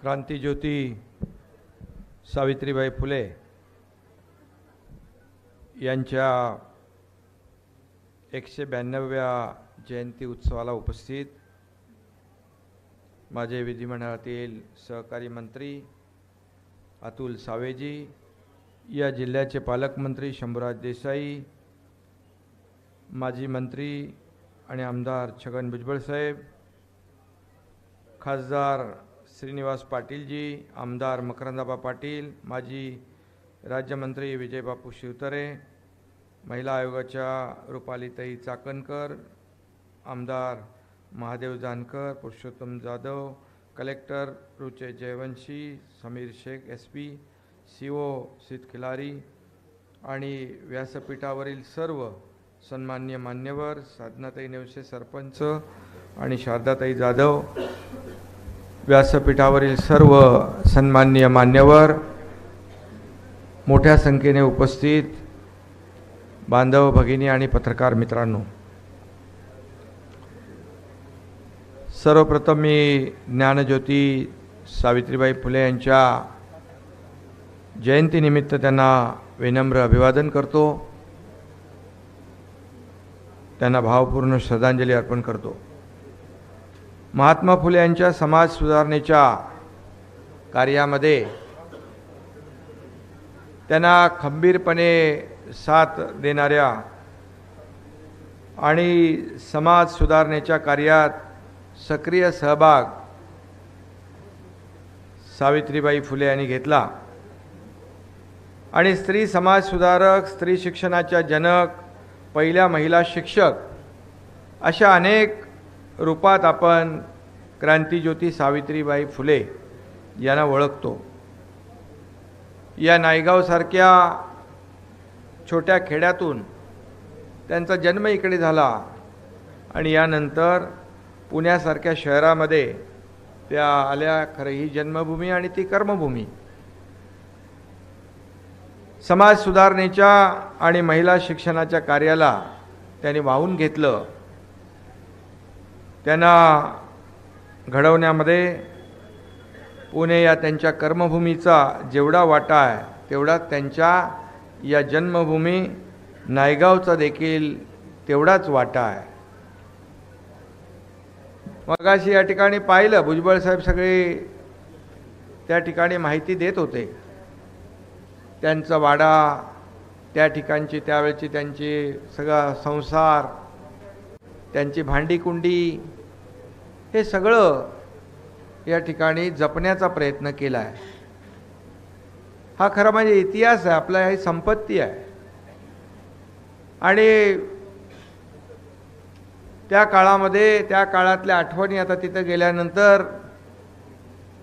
क्रांतीज्योती सावित्रीबाई फुले यांच्या एकशे ब्याण्णव्या जयंती उत्सवाला उपस्थित माझे विधिमंडळातील सहकारी मंत्री अतुल सावेजी या जिल्ह्याचे पालकमंत्री शंभूराज देसाई माजी मंत्री आणि आमदार छगन भुजबळ साहेब खासदार श्रीनिवास पाटीलजी आमदार मकरंदाबा पाटील माजी राज्यमंत्री विजयबापू शिवतरे महिला आयोगाच्या रुपालीताई चाकणकर आमदार Mahadev Jankar Purushottam Jadhav collector Ruche Jayvanshi Sameer Shaikh S P C O सित खिलारी आणि व्यासपीठावरील सर्व सन्मान्य मान्यवर साधनाताई नेवसे सरपंच आणि शारदाताई जाधव व्यासपीठावरील सर्व सन्माननीय मान्यवर मोठ्या संख्येने उपस्थित बांधव भगिनी आणि पत्रकार मित्रांनो सर्वप्रथम मी ज्ञानज्योती सावित्रीबाई फुले यांच्या जयंतीनिमित्त त्यांना विनम्र अभिवादन करतो. त्यांना भावपूर्ण श्रद्धांजली अर्पण करतो. महात्मा फुले यांच्या समाज सुधारणेच्या कार्यामध्ये त्यांना खंबीरपणे साथ देणाऱ्या आणि समाज सुधारणेच्या कार्यात सक्रिय सहभाग सावित्रीबाई फुले यांनी घेतला. आणि स्त्री समाज सुधारक स्त्री शिक्षणाच्या जनक पहिल्या महिला शिक्षक अशा अनेक रूपात आपण क्रांतीज्योती सावित्रीबाई फुले यांना ओळखतो. या नायगावसारख्या छोट्या खेड्यातून त्यांचा जन्म इकडे झाला आणि यानंतर पुण्यासारख्या शहरामध्ये त्या आल्या. खरं ही जन्मभूमी आणि ती कर्मभूमी. समाज सुधारणेच्या आणि महिला शिक्षणाच्या कार्याला त्यांनी वाहून घेतलं. त्यांना घडवण्यामध्ये पुणे या त्यांच्या कर्मभूमीचा जेवढा वाटा आहे तेवढा त्यांच्या या जन्मभूमी नायगावचा देखील तेवढाच वाटा आहे. मगाशी या ठिकाणी पाहिलं भुजबळ साहेब सगळे त्या ठिकाणी माहिती देत होते. त्यांचा वाडा त्या ठिकाणची त्यावेळची त्यांची सगळा संसार त्यांची भांडीकुंडी हे सगळं या ठिकाणी जपण्याचा प्रयत्न केला आहे हा खरा म्हणजे इतिहास आहे आपला ही संपत्ती आहे. आणि त्या काळामध्ये त्या काळातल्या आठवणी आता तिथं गेल्यानंतर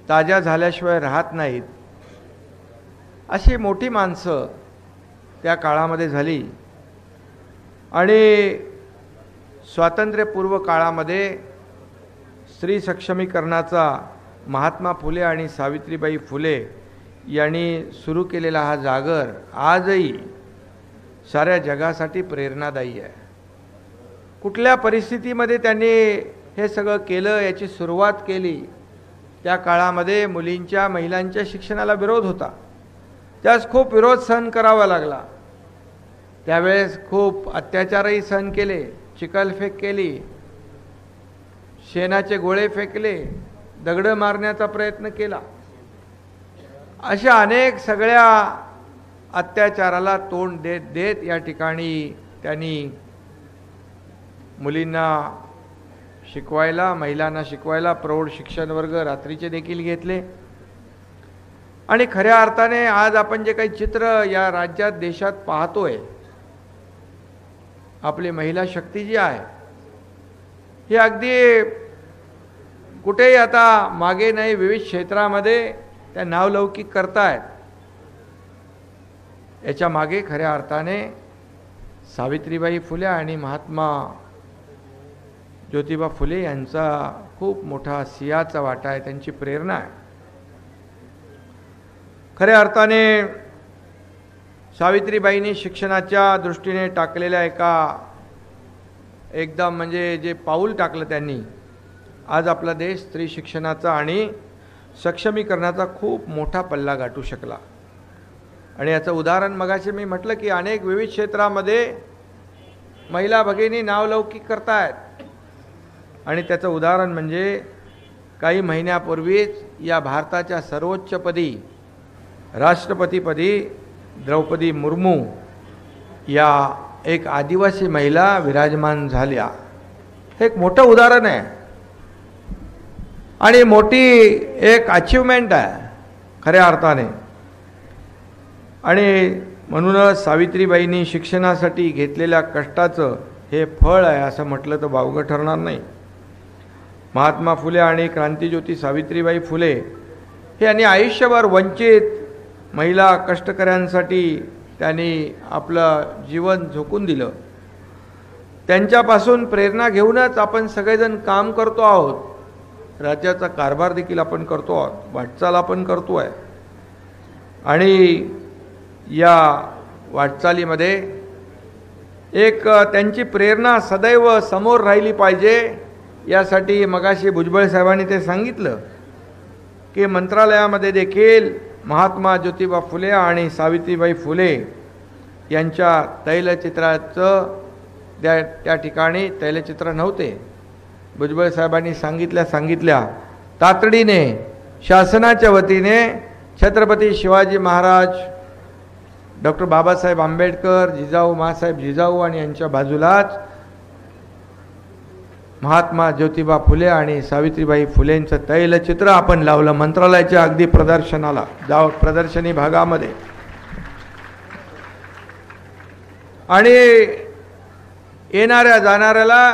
ताज्या झाल्याशिवाय राहत नाहीत. अशी मोठी माणसं त्या काळामध्ये झाली. आणि स्वातंत्र्यपूर्व काळामध्ये स्त्री सक्षमीकरणाचा महात्मा फुले आणि सावित्रीबाई फुले यांनी सुरू केलेला हा जागर आजही साऱ्या जगासाठी प्रेरणादायी आहे. कुठल्या परिस्थितीमध्ये त्यांनी हे सगळं केलं याची सुरुवात केली त्या काळामध्ये मुलींच्या महिलांच्या शिक्षणाला विरोध होता. त्यास खूप विरोध सहन करावा लागला. त्यावेळेस खूप अत्याचारही सहन केले. चिखलफेक केली शेणाचे गोळे फेकले दगडं मारण्याचा प्रयत्न केला. अशा अनेक सगळ्या अत्याचाराला तोंड देत देत या ठिकाणी त्यांनी मुलींना शिकवायला महिलांना शिकवायला प्रौढ शिक्षण वर्ग रात्रीचे देखील घेतले. आणि खऱ्या अर्थाने आज आपण जे काही चित्र या राज्यात देशात पाहतोय आपली महिला शक्ती जी आहे ही अगदी कुठेही आता मागे नाही विविध क्षेत्रामध्ये त्या नावलौकिक करतायत. याच्या मागे खऱ्या अर्थाने सावित्रीबाई फुले आणि महात्मा ज्योतिबा फुले यांचा खूप मोठा सियाचा वाटा आहे त्यांची प्रेरणा आहे. खऱ्या अर्थाने सावित्रीबाईंनी शिक्षणाच्या दृष्टीने टाकलेल्या एका एकदम म्हणजे जे पाऊल टाकलं त्यांनी आज आपला देश स्त्री शिक्षणाचा आणि सक्षमीकरणाचा खूप मोठा पल्ला गाठू शकला. आणि याचं उदाहरण मगाशी मी म्हटलं की अनेक विविध क्षेत्रामध्ये महिला भगिनी नावलौकिक करतायत. आणि त्याचं उदाहरण म्हणजे काही महिन्यापूर्वीच या भारताच्या सर्वोच्चपदी राष्ट्रपतीपदी द्रौपदी मुर्मू या एक आदिवासी महिला विराजमान झाल्या. हे एक मोठं उदाहरण आहे. आणि मोठी एक अचिव्हमेंट आहे खऱ्या अर्थाने. आणि म्हणूनच सावित्रीबाईंनी शिक्षणासाठी घेतलेल्या कष्टाचं हे फळ आहे असं म्हटलं तर वावगं ठरणार नाही. महात्मा फुले आणि क्रांतीज्योती सावित्रीबाई फुले हे यांनी आयुष्यभर वंचित महिला कष्टकऱ्यांसाठी त्यांनी आपलं जीवन झोकून दिलं. त्यांच्यापासून प्रेरणा घेऊनच आपण सगळेजण काम करतो आहोत. राज्याचा कारभार देखील आपण करतो आहोत. वाटचाल आपण करतो आहे आणि या वाटचालीमध्ये एक त्यांची प्रेरणा सदैव समोर राहिली पाहिजे यासाठी मगाशी भुजबळ साहेबांनी ते सांगितलं की मंत्रालयामध्ये देखील महात्मा ज्योतिबा फुले आणि सावित्रीबाई फुले यांच्या तैलचित्राचं त्या त्या ठिकाणी तैलचित्र नव्हते. भुजबळ साहेबांनी सांगितल्या सांगितल्या तातडीने शासनाच्या वतीने छत्रपती शिवाजी महाराज डॉक्टर बाबासाहेब आंबेडकर जिजाऊ मासाहेब जिजाऊ आणि यांच्या बाजूलाच महात्मा ज्योतिबा फुले आणि सावित्रीबाई फुलेंचं तैलचित्र आपण लावलं मंत्रालयाच्या अगदी प्रदर्शनाला. जाव प्रदर्शनी भागामध्ये. आणि येणाऱ्या जाणाऱ्याला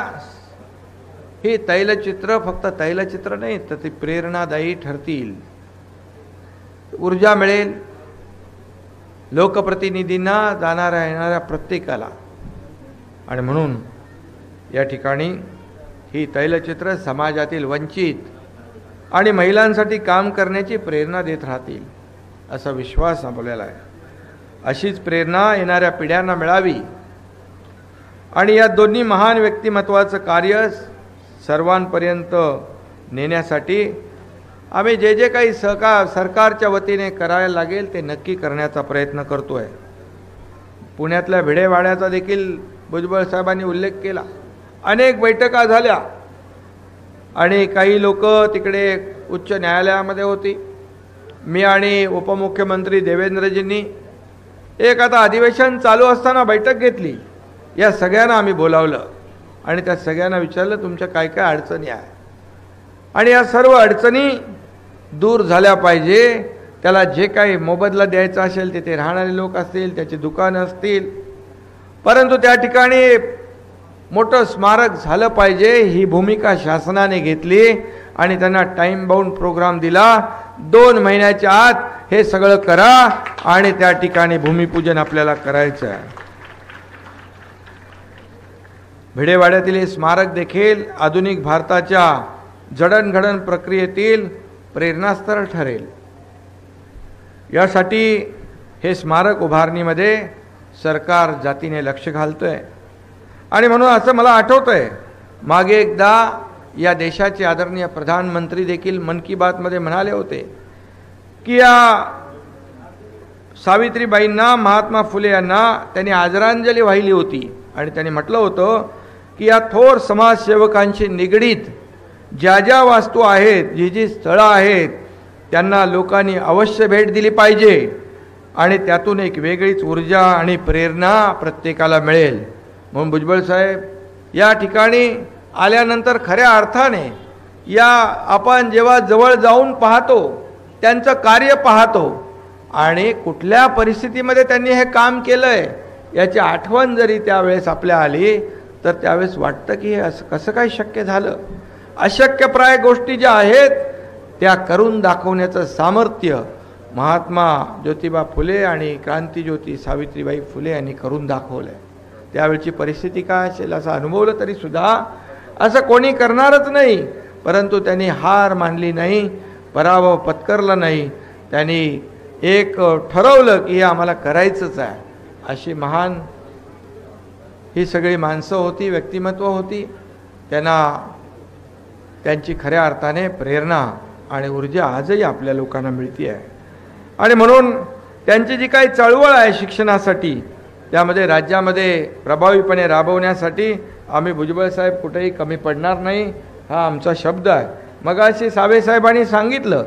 ही तैलचित्र फक्त तैलचित्र नाही तर ती प्रेरणादायी ठरतील. ऊर्जा मिळेल. लोकप्रतिनिधींना जाणाऱ्या येणाऱ्या प्रत्येकाला. आणि म्हणून या ठिकाणी ही तैलचित्र समाजातील वंचित आणि महिलांसाठी काम करण्याची प्रेरणा देत राहतील असा विश्वास आपल्याला आहे. अशीच प्रेरणा येणाऱ्या पिढ्यांना मिळावी. आणि या दोन्ही महान व्यक्तिमत्वाचं कार्य सर्वांपर्यंत नेण्यासाठी आम्ही जे जे काही सहकार सरकारच्या वतीने करायला लागेल ते नक्की करण्याचा प्रयत्न करतो आहे पुण्यातल्या भिडेवाड्याचा देखील भुजबळ साहेबांनी उल्लेख केला. अनेक बैठका झाल्या. आणि काही लोक तिकडे उच्च न्यायालयामध्ये होती. मी आणि उपमुख्यमंत्री देवेंद्रजींनी एक आता अधिवेशन चालू असताना बैठक घेतली. या सगळ्यांना आम्ही बोलावलं. आणि त्या सगळ्यांना विचारलं तुमच्या काय काय अडचणी आहे आणि या सर्व अडचणी दूर झाल्या पाहिजे. त्याला जे काही मोबदला द्यायचा असेल तिथे राहणारे लोक असतील त्याची दुकानं असतील. परंतु त्या ठिकाणी मोठं स्मारक झालं पाहिजे ही भूमिका शासनाने घेतली आणि त्यांना टाईम बाउंड प्रोग्राम दिला. दोन महिन्याच्या आत हे सगळं करा आणि त्या ठिकाणी भूमिपूजन आपल्याला करायचं आहे. भिडेवाड्यातील हे स्मारक देखील आधुनिक भारताच्या जडणघडण प्रक्रियेतील प्रेरणास्थळ ठरेल. यासाठी हे स्मारक उभारणीमध्ये सरकार जातीने लक्ष घालतंय. आणि म्हणून असं मला आठवतं आहे मागे एकदा या देशाचे आदरणीय प्रधानमंत्री देखील मन की बातमध्ये म्हणाले होते की या सावित्रीबाईंना महात्मा फुले यांना त्यांनी आदरांजली वाहिली होती. आणि त्यांनी म्हटलं होतं की या थोर समाजसेवकांशी निगडीत ज्या ज्या वास्तू आहेत जी जी स्थळं आहेत त्यांना लोकांनी अवश्य भेट दिली पाहिजे आणि त्यातून एक वेगळीच ऊर्जा आणि प्रेरणा प्रत्येकाला मिळेल. म्हणून भुजबळ साहेब या ठिकाणी आल्यानंतर खऱ्या अर्थाने या आपण जेव्हा जवळ जाऊन पाहतो त्यांचं कार्य पाहतो आणि कुठल्या परिस्थितीमध्ये त्यांनी हे काम केलं आहे याची आठवण जरी त्यावेळेस आपल्या आली तर त्यावेळेस वाटतं की हे असं कसं काय शक्य झालं? अशक्यप्राय गोष्टी ज्या आहेत त्या करून दाखवण्याचं सामर्थ्य महात्मा ज्योतिबा फुले आणि क्रांतीज्योती सावित्रीबाई फुले यांनी करून दाखवलं आहे त्यावेळची परिस्थिती काय असेल असं अनुभवलं तरीसुद्धा असं कोणी करणारच नाही. परंतु त्यांनी हार मानली नाही पराभव पत्करला नाही. त्यांनी एक ठरवलं की हे आम्हाला करायचंच आहे. अशी महान ही सगळी माणसं होती व्यक्तिमत्व होती. त्यांना त्यांची खऱ्या अर्थाने प्रेरणा आणि ऊर्जा आजही आपल्या लोकांना मिळते आहे आणि म्हणून त्यांची जी काही चळवळ आहे शिक्षणासाठी त्यामध्ये राज्यामध्ये प्रभावीपणे राबवण्यासाठी आम्ही भुजबळ साहेब कुठेही कमी पडणार नाही हा आमचा शब्द आहे. मग अशी साहेबांनी सांगितलं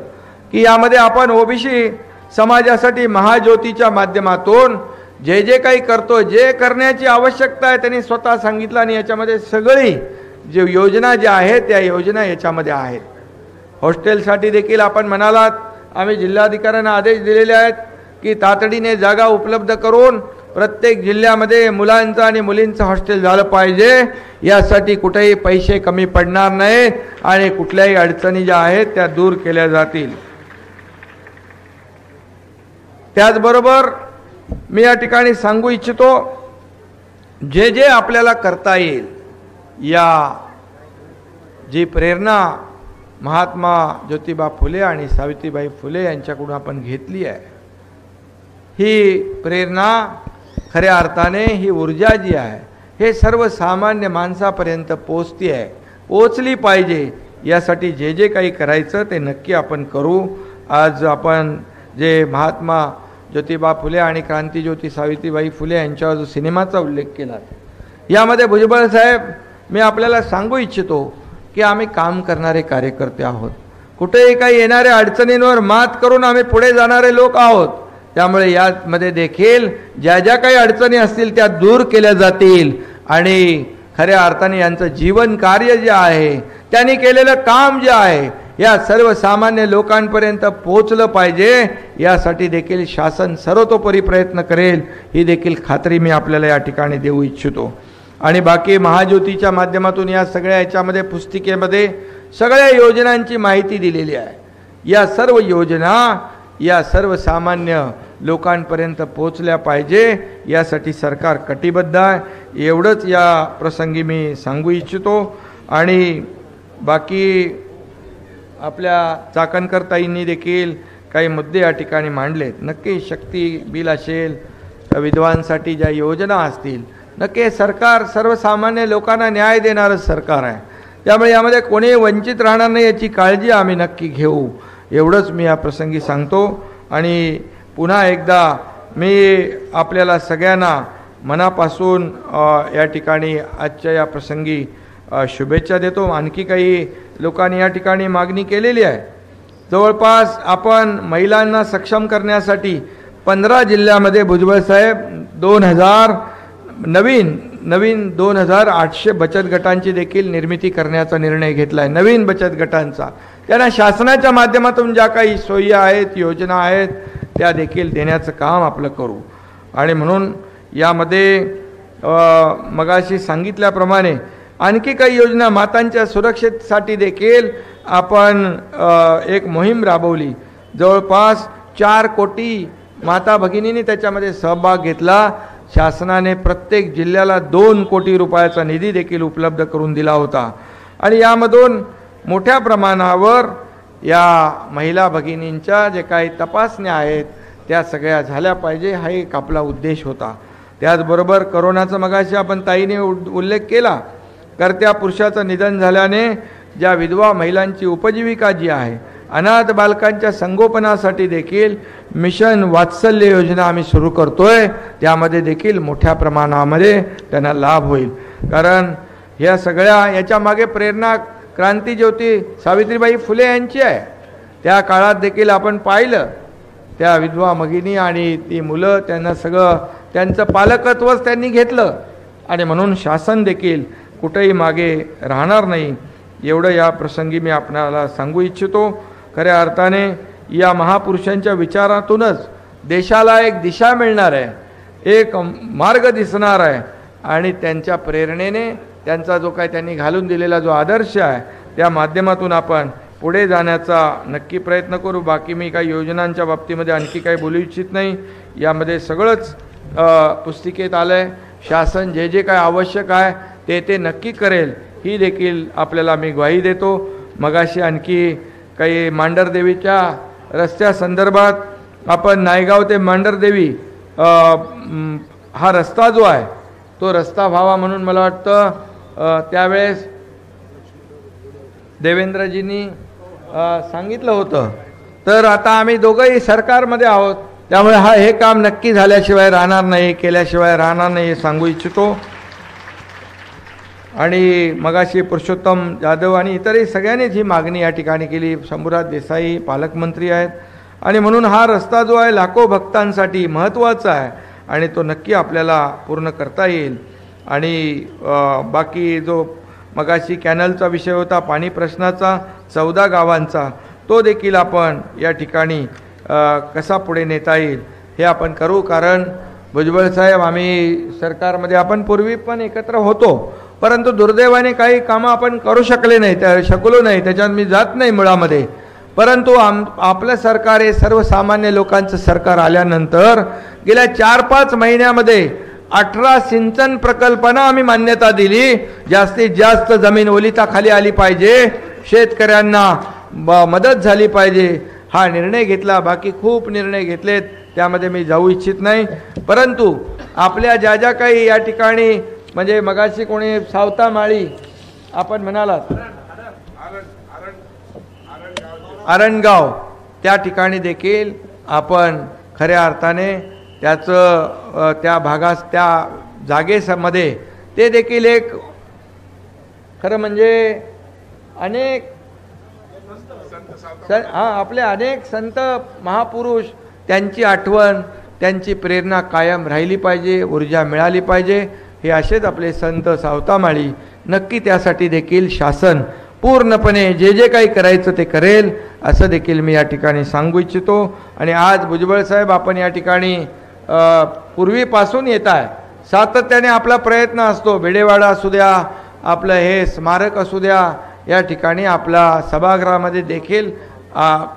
की यामध्ये आपण ओबीसी समाजासाठी महाज्योतीच्या माध्यमातून जे जे काही करतो जे करण्याची आवश्यकता आहे त्यांनी स्वतः सांगितलं आणि याच्यामध्ये सगळी जे योजना ज्या आहेत त्या योजना याच्यामध्ये आहेत. हॉस्टेलसाठी देखील आपण म्हणालात आम्ही जिल्हाधिकाऱ्यांना आदेश दिलेले आहेत की तातडीने जागा उपलब्ध करून प्रत्येक जिल्ह्यामध्ये मुलांचं आणि मुलींचं हॉस्टेल झालं पाहिजे. यासाठी कुठेही पैसे कमी पडणार नाहीत आणि कुठल्याही अडचणी ज्या आहेत त्या दूर केल्या जातील. त्याचबरोबर मी या ठिकाणी सांगू इच्छितो जे जे आपल्याला करता येईल या जी प्रेरणा महात्मा ज्योतिबा फुले आणि सावित्रीबाई फुले यांच्याकडून आपण घेतली आहे ही प्रेरणा खऱ्या अर्थाने ही ऊर्जा जी आहे हे सर्वसामान्य माणसापर्यंत पोचती आहे. पोचली पाहिजे यासाठी जे जे काही करायचं ते नक्की आपण करू. आज आपण जे महात्मा ज्योतिबा फुले आणि क्रांतीज्योती सावित्रीबाई फुले यांच्यावर जो सिनेमाचा उल्लेख केला यामध्ये भुजबळ साहेब मी आपल्याला सांगू इच्छितो की आम्ही काम करणारे कार्यकर्ते आहोत. कुठेही काही येणाऱ्या अडचणींवर मात करून आम्ही पुढे जाणारे लोक आहोत. त्यामुळे यामध्ये देखील ज्या ज्या काही अडचणी असतील त्या दूर केल्या जातील. आणि खऱ्या अर्थाने यांचं जीवन कार्य जे आहे त्यांनी केलेलं काम जे आहे या सर्वसामान्य लोकांपर्यंत पोचलं पाहिजे. यासाठी देखील शासन सर्वतोपरी प्रयत्न करेल. ही देखील खात्री मी आपल्याला या ठिकाणी देऊ इच्छितो. आणि बाकी महाज्योतीच्या माध्यमातून या सगळ्या याच्यामध्ये पुस्तिकेमध्ये सगळ्या योजनांची माहिती दिलेली आहे. या सर्व योजना या सर्वसामान्य लोकांपर्यंत पोचल्या पाहिजे यासाठी सरकार कटिबद्ध आहे. एवढंच या प्रसंगी मी सांगू इच्छितो. आणि बाकी आपल्या चाकणकर्ताईंनी देखील काही मुद्दे या ठिकाणी मांडलेत. नक्की शक्ती बिल असेल विधवांसाठी ज्या योजना असतील नक्की सरकार सर्वसामान्य लोकांना न्याय देणारं सरकार आहे. त्यामुळे यामध्ये कोणी वंचित राहणार नाही याची काळजी आम्ही नक्की घेऊ. एवढंच मी या प्रसंगी सांगतो. आणि पुन्हा एकदा मी आपल्याला सगळ्यांना मनापासून या ठिकाणी आजच्या या प्रसंगी शुभेच्छा देतो. आणखी काही लोकांनी या ठिकाणी मागणी केलेली आहे. जवळपास आपण महिलांना सक्षम करण्यासाठी पंधरा जिल्ह्यामध्ये भुजबळ साहेब दोन हजार नवीन नवीन दोन हजार आठशे बचत गटांची देखील निर्मिती करण्याचा निर्णय घेतला आहे नवीन बचत गटांचा. त्यांना शासनाच्या माध्यमातून ज्या काही सोयी आहेत योजना आहेत त्या देखील देण्याचं काम आपलं करू. आणि म्हणून यामध्ये मगाशी सांगितल्याप्रमाणे आणखी काही योजना मातांच्या सुरक्षेसाठी देखील आपण एक मोहीम राबवली. जवळपास चार कोटी माता भगिनींनी त्याच्यामध्ये सहभाग घेतला. शासनाने प्रत्येक जिल्ह्याला दोन कोटी रुपयाचा निधी देखील उपलब्ध करून दिला होता. आणि यामधून मोठ्या प्रमाणावर या महिला भगिनींच्या जे काही तपासण्या आहेत त्या सगळ्या झाल्या पाहिजे हा एक आपला उद्देश होता. त्याचबरोबर करोनाचा मगाशी आपण ताईने उल्लेख केला करत्या पुरुषाचं निधन झाल्याने ज्या विधवा महिलांची उपजीविका जी आहे अनाथ बालकांच्या संगोपनासाठी देखील मिशन वात्सल्य योजना आम्ही सुरू करतोय त्यामध्ये देखील मोठ्या प्रमाणामध्ये त्यांना लाभ होईल. कारण ह्या सगळ्या याच्यामागे प्रेरणा क्रांतीज्योती सावित्रीबाई फुले यांची आहे. त्या काळात देखील आपण पाहिलं त्या विधवा मगिनी आणि ती मुलं त्यांना सगळं त्यांचं पालकत्वच त्यांनी घेतलं. आणि म्हणून शासन देखील कुठेही मागे राहणार नाही. एवढं या प्रसंगी मी आपणाला सांगू इच्छितो. खऱ्या अर्थाने या महापुरुषांच्या विचारातूनच देशाला एक दिशा मिळणार आहे. एक मार्ग दिसणार आहे. आणि त्यांच्या प्रेरणेने त्यांचा जो काय त्यांनी घालून दिलेला जो आदर्श आहे त्या माध्यमातून आपण पुढे जाण्याचा नक्की प्रयत्न करू. बाकी मी काही योजनांच्या बाबतीमध्ये आणखी काही बोलू इच्छित नाही. यामध्ये सगळंच पुस्तिकेत आलं आहे शासन जे जे काय आवश्यक आहे ते ते नक्की करेल. ही देखील आपल्याला मी ग्वाही देतो. मगाशी आणखी काही मांडरदेवीच्या रस्त्यासंदर्भात आपण नायगाव ते मांडरदेवी हा रस्ता जो आहे तो रस्ता व्हावा म्हणून मला वाटतं. त्यावेळेस देवेंद्रजींनी सांगितलं होतं. तर आता आम्ही दोघंही सरकारमध्ये आहोत. त्यामुळे हा हे काम नक्की झाल्याशिवाय राहणार नाही केल्याशिवाय राहणार नाही हे सांगू इच्छितो. आणि मगाशी पुरुषोत्तम जाधव आणि इतरही सगळ्यांनीच ही मागणी या ठिकाणी केली. शंभूराज देसाई पालकमंत्री आहेत. आणि म्हणून हा रस्ता जो आहे लाखो भक्तांसाठी महत्त्वाचा आहे आणि तो नक्की आपल्याला पूर्ण करता येईल. आणि बाकी जो मगाशी कॅनलचा विषय होता पाणी प्रश्नाचा चौदा गावांचा तो देखील आपण या ठिकाणी कसा पुढे नेता येईल हे आपण करू. कारण भुजबळ साहेब आम्ही सरकारमध्ये आपण पूर्वी पण एकत्र होतो परंतु दुर्दैवाने काही कामं आपण करू शकले नाही त्या शकलो नाही त्याच्यात मी जात नाही मुळामध्ये. परंतु आम आपलं सरकार हे सर्वसामान्य लोकांचं सरकार आल्यानंतर गेल्या चार पाच महिन्यामध्ये अठरा सिंचन प्रकल्पांना आम्ही मान्यता दिली. जास्तीत जास्त जमीन ओलिताखाली आली पाहिजे. शेतकऱ्यांना मदत झाली पाहिजे. हा निर्णय घेतला. बाकी खूप निर्णय घेतलेत. त्यामध्ये मी जाऊ इच्छित नाही. परंतु आपल्या ज्या ज्या काही या ठिकाणी म्हणजे मगाशी कोणी सावता माळी आपण म्हणालात आरणगाव त्या ठिकाणी देखील आपण खऱ्या अर्थाने त्याचं त्या भागास त्या जागेमध्ये ते देखील एक खरं म्हणजे अनेक स हां आपले अनेक संत महापुरुष त्यांची आठवण त्यांची प्रेरणा कायम राहिली पाहिजे ऊर्जा मिळाली पाहिजे. हे असेच आपले संत सावतामाळी. नक्की त्यासाठी देखील शासन पूर्णपणे जे जे काही करायचं ते करेल असं देखील मी या ठिकाणी सांगू इच्छितो. आणि आज भुजबळ साहेब आपण या ठिकाणी पूर्वीपासून येत आहे. सातत्याने आपला प्रयत्न असतो भिडेवाडा असू द्या आपलं हे स्मारक असू द्या या ठिकाणी आपला सभागृहामध्ये देखील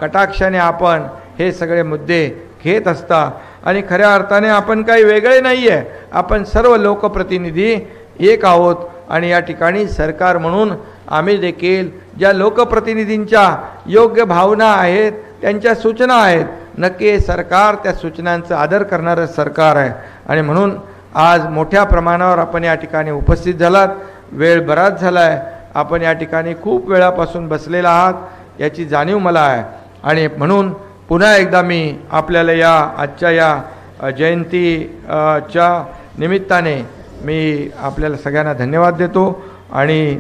कटाक्षाने आपण हे सगळे मुद्दे घेत असता. आणि खऱ्या अर्थाने आपण काही वेगळे नाही आहे आपण सर्व लोकप्रतिनिधी एक आहोत आणि या ठिकाणी सरकार म्हणून आम्ही देखील ज्या लोकप्रतिनिधींच्या योग्य भावना आहेत त्यांच्या सूचना आहेत नक्की सरकार त्या सूचनांचा आदर करणारं सरकार आहे. आणि म्हणून आज मोठ्या प्रमाणावर आपण या ठिकाणी उपस्थित झालात. वेळ बराच झाला आहे आपण या ठिकाणी खूप वेळापासून बसलेला आहात याची जाणीव मला आहे. आणि म्हणून पुन्हा एकदा मी आपल्याला या आजच्या या जयंतीच्या जयंती च्या निमित्ताने मी आपल्याला सगळ्यांना धन्यवाद देतो. आणि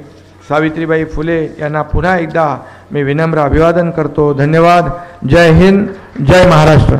सावित्रीबाई फुले यांना पुन्हा एकदा मी विनम्र अभिवादन करतो. धन्यवाद. जय हिंद. जय महाराष्ट्र.